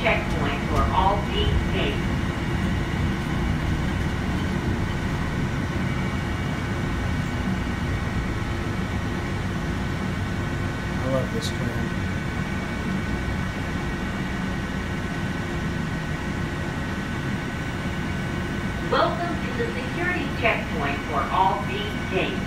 checkpoint for all these gates. I love this train. Welcome to the security checkpoint for all these gates.